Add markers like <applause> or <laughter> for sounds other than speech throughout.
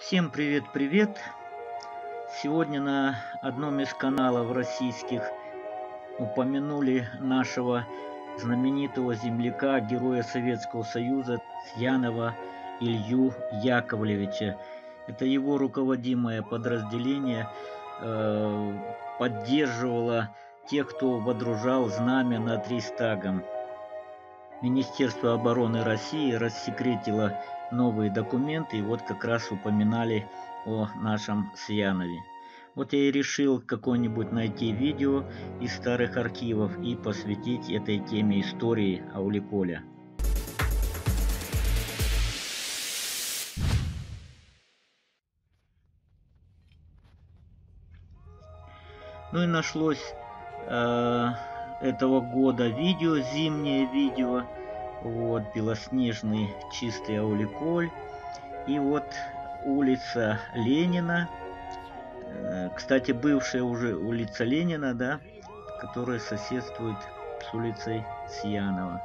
Всем привет-привет! Сегодня на одном из каналов российских упомянули нашего знаменитого земляка, героя Советского Союза Янова Илью Яковлевича. Это его руководимое подразделение э, поддерживало тех, кто водружал знамя над Рейстагом. Министерство обороны России рассекретило новые документы, и вот как раз упоминали о нашем Сьянове. Вот я и решил какое-нибудь найти видео из старых архивов и посвятить этой теме истории Ауликоля. Ну и нашлось э, этого года видео, зимнее видео, вот, белоснежный чистый ауликоль. И вот улица Ленина. Э, кстати, бывшая уже улица Ленина, да, которая соседствует с улицей Сиянова.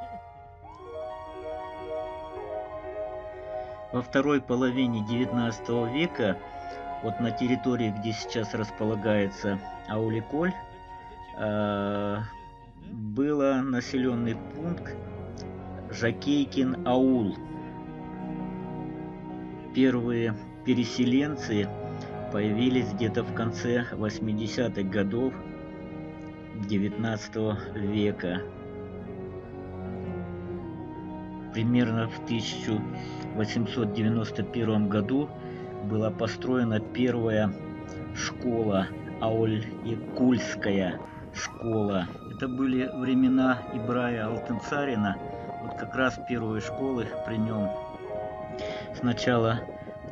Во второй половине 19 века, вот на территории, где сейчас располагается Ауликоль, э, было населенный пункт Жакейкин аул. Первые переселенцы появились где-то в конце 80-х годов 19 века. Примерно в 1891 году была построена первая школа Ауль-Якульская школа. Это были времена Ибрая Алтенцарина – как раз первые школы при нем. Сначала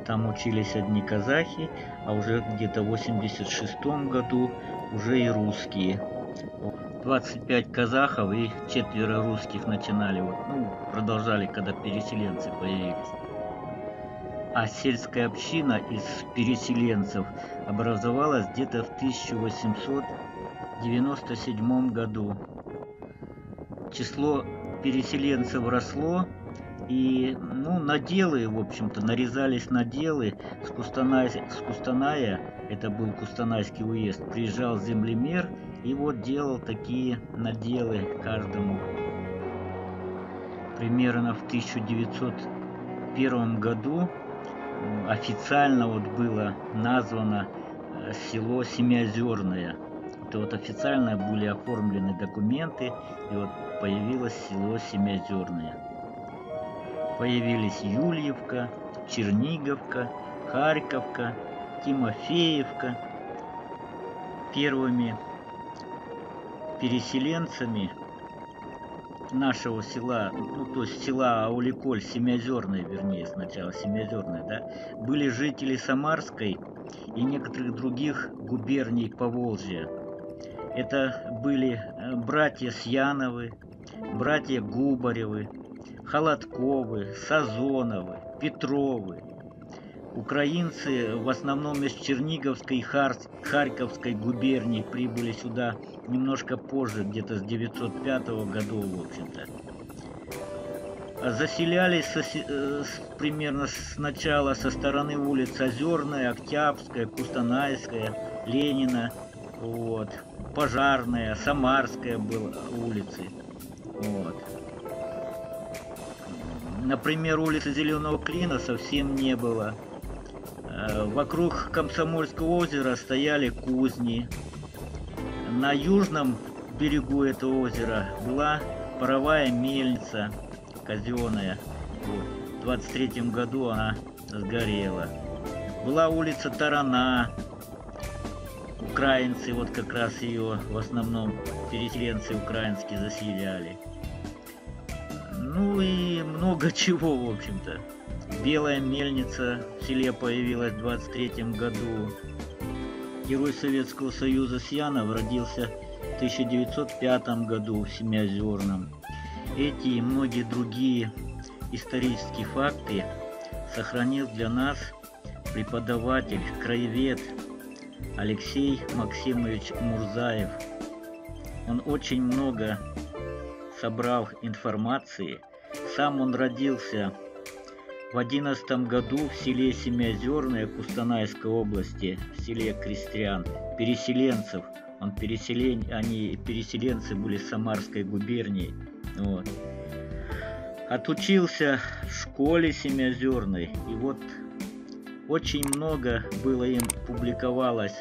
там учились одни казахи, а уже где-то в 86 году уже и русские. 25 казахов и четверо русских начинали, вот, ну, продолжали, когда переселенцы появились. А сельская община из переселенцев образовалась где-то в 1897 году. Число переселенцев росло, и ну, наделы, в общем-то, нарезались наделы с, Кустанай, с Кустаная, это был Кустанайский уезд, приезжал землемер и вот делал такие наделы каждому. Примерно в 1901 году официально вот было названо э, село Семиозерное. Это вот официально были оформлены документы, и вот появилось село Семиозерное. Появились Юльевка, Черниговка, Харьковка, Тимофеевка. Первыми переселенцами нашего села, ну то есть села Ауликоль, Семиозерное, вернее, сначала Семиозерное, да, были жители Самарской и некоторых других губерний Поволжья. Это были э, братья Сьяновы, братья Губаревы, Холодковы, Сазоновы, Петровы. Украинцы в основном из Черниговской и Харьковской губернии прибыли сюда немножко позже, где-то с 905 года, в общем-то. Заселялись со, э, примерно сначала со стороны улиц Озерная, Октябрьская, Кустанайская, Ленина, вот, Пожарная, Самарская была улицы. Вот. Например, улицы Зеленого Клина совсем не было. Э, вокруг Комсомольского озера стояли кузни. На южном берегу этого озера была паровая мельница казенная. Вот. В 23 году она сгорела. Была улица Тарана, украинцы вот как раз ее в основном переселенцы украинские заселяли. Ну и много <laughs> чего, в общем-то. Белая мельница в селе появилась в 23 году. Герой Советского Союза Сьянов родился в 1905 году в Семиозерном. Эти и многие другие исторические факты сохранил для нас преподаватель, краевед Алексей Максимович Мурзаев. Он очень много собрал информации. Сам он родился в одиннадцатом году в селе Семиозерное Кустанайской области, в селе Крестьян, переселенцев, он переселен, они переселенцы были с Самарской губернии, вот. Отучился в школе Семиозерной, и вот очень много было им публиковалось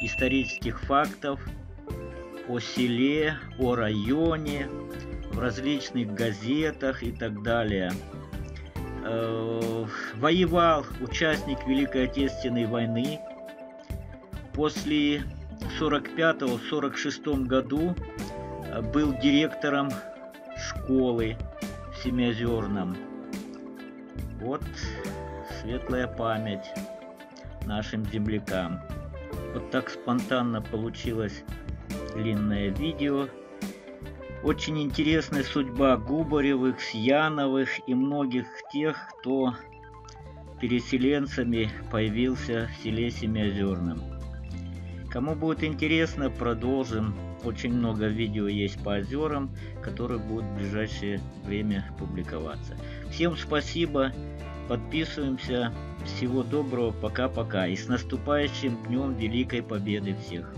исторических фактов о селе, о районе, в различных газетах и так далее. Э, воевал, участник Великой Отечественной войны. После 45-46 году э, был директором школы в Семиозерном. Вот светлая память нашим землякам. Вот так спонтанно получилось длинное видео. Очень интересная судьба Губаревых, Сьяновых и многих тех, кто переселенцами появился в селе Семиозерном. Кому будет интересно, продолжим. Очень много видео есть по озерам, которые будут в ближайшее время публиковаться. Всем спасибо, подписываемся. Всего доброго, пока-пока. И с наступающим Днем Великой Победы всех!